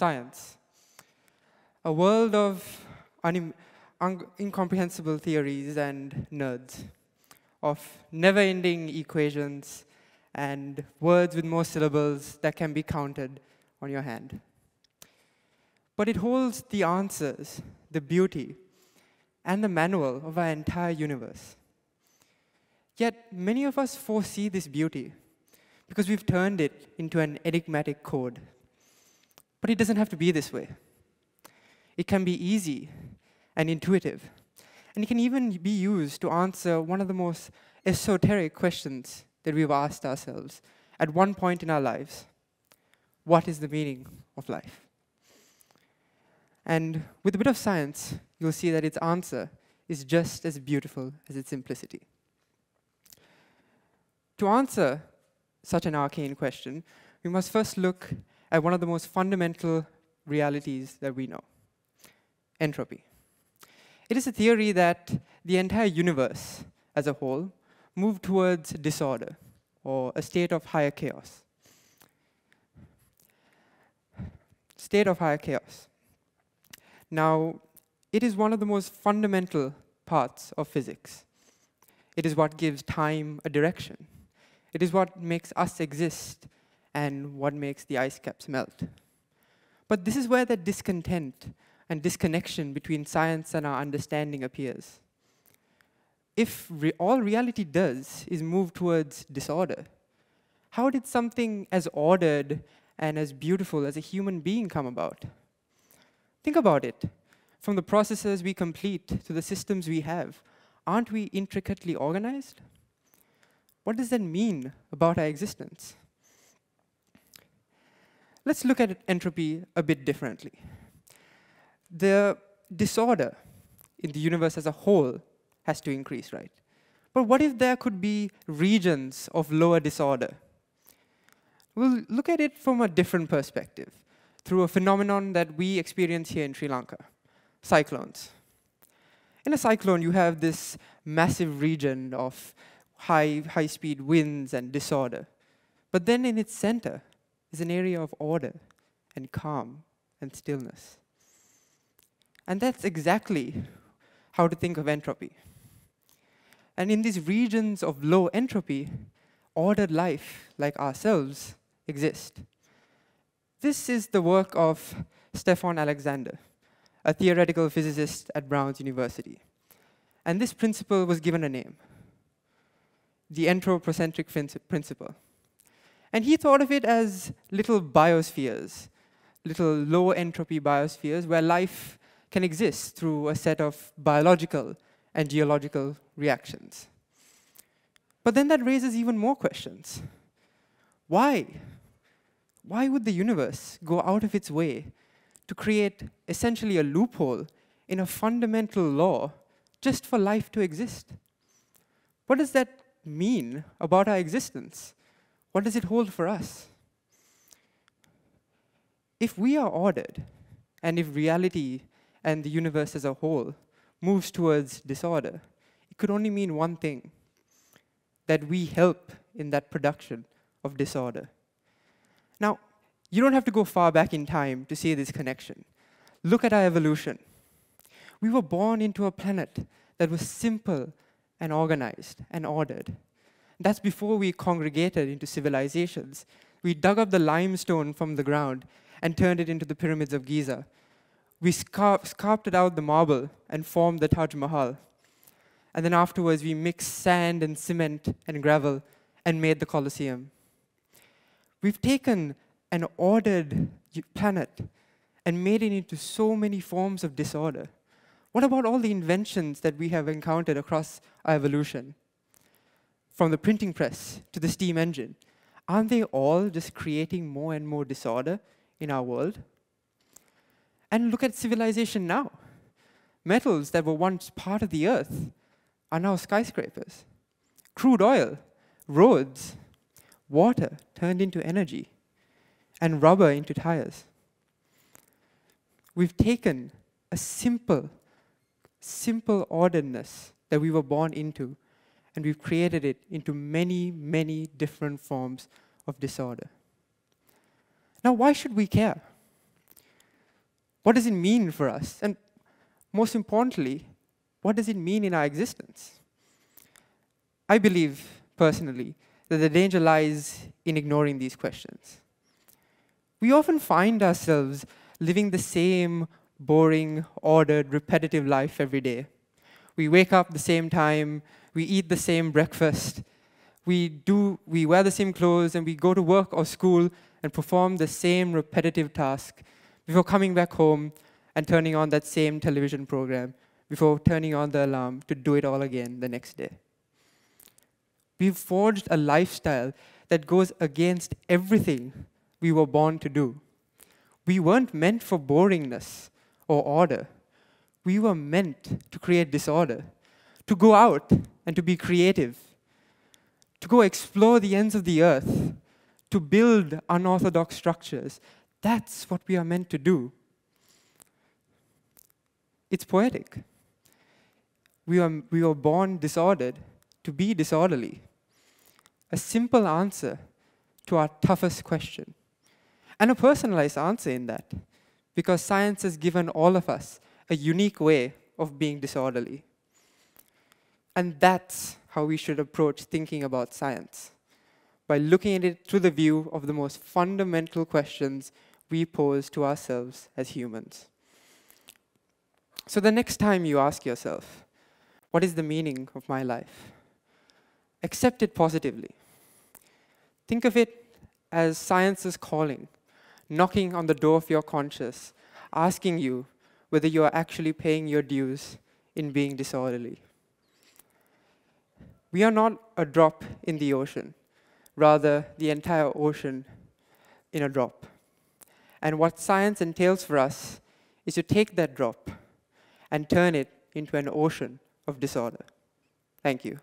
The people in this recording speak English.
science. A world of incomprehensible theories and nerds, of never-ending equations and words with more syllables that can be counted on your hand. But it holds the answers, the beauty, and the manual of our entire universe. Yet many of us foresee this beauty because we've turned it into an enigmatic code. But it doesn't have to be this way. It can be easy and intuitive. And it can even be used to answer one of the most esoteric questions that we've asked ourselves at one point in our lives. What is the meaning of life? And with a bit of science, you'll see that its answer is just as beautiful as its simplicity. To answer such an arcane question, we must first look at one of the most fundamental realities that we know entropy. It is a theory that the entire universe as a whole moved towards disorder or a state of higher chaos. State of higher chaos. Now, it is one of the most fundamental parts of physics. It is what gives time a direction. It is what makes us exist and what makes the ice caps melt. But this is where the discontent and disconnection between science and our understanding appears. If re all reality does is move towards disorder, how did something as ordered and as beautiful as a human being come about? Think about it. From the processes we complete to the systems we have, aren't we intricately organized? What does that mean about our existence? Let's look at entropy a bit differently. The disorder in the universe as a whole has to increase, right? But what if there could be regions of lower disorder? We'll look at it from a different perspective, through a phenomenon that we experience here in Sri Lanka, cyclones. In a cyclone, you have this massive region of high, high-speed winds and disorder. But then in its center is an area of order and calm and stillness. And that's exactly how to think of entropy. And in these regions of low entropy, ordered life, like ourselves, exist. This is the work of Stephon Alexander, a theoretical physicist at Brown's University. And this principle was given a name, the anthropocentric principle. And he thought of it as little biospheres, little low entropy biospheres where life can exist through a set of biological and geological reactions. But then that raises even more questions. Why? Why would the universe go out of its way to create essentially a loophole in a fundamental law just for life to exist? What does that mean about our existence? What does it hold for us? If we are ordered, and if reality and the universe as a whole moves towards disorder, it could only mean one thing that we help in that production of disorder. Now, you don't have to go far back in time to see this connection. Look at our evolution. We were born into a planet that was simple and organized and ordered. That's before we congregated into civilizations. We dug up the limestone from the ground and turned it into the pyramids of Giza. We scar sculpted out the marble and formed the Taj Mahal. And then afterwards, we mixed sand and cement and gravel and made the Colosseum. We've taken an ordered planet and made it into so many forms of disorder. What about all the inventions that we have encountered across our evolution? From the printing press to the steam engine, aren't they all just creating more and more disorder in our world? And look at civilization now. Metals that were once part of the earth are now skyscrapers. Crude oil, roads, water turned into energy, and rubber into tires. We've taken a simple simple orderedness that we were born into, and we've created it into many, many different forms of disorder. Now, why should we care? What does it mean for us? And most importantly, what does it mean in our existence? I believe, personally, that the danger lies in ignoring these questions. We often find ourselves living the same boring, ordered, repetitive life every day. We wake up the same time, we eat the same breakfast, we, do, we wear the same clothes, and we go to work or school and perform the same repetitive task before coming back home and turning on that same television program, before turning on the alarm to do it all again the next day. We've forged a lifestyle that goes against everything we were born to do. We weren't meant for boringness or order. We were meant to create disorder, to go out and to be creative, to go explore the ends of the earth, to build unorthodox structures. That's what we are meant to do. It's poetic. We are, we were born disordered to be disorderly. A simple answer to our toughest question. And a personalized answer in that, because science has given all of us a unique way of being disorderly. And that's how we should approach thinking about science, by looking at it through the view of the most fundamental questions we pose to ourselves as humans. So the next time you ask yourself, what is the meaning of my life? Accept it positively. Think of it as science's calling, knocking on the door of your conscience, asking you whether you are actually paying your dues in being disorderly. We are not a drop in the ocean, rather, the entire ocean in a drop. And what science entails for us is to take that drop and turn it into an ocean of disorder. Thank you.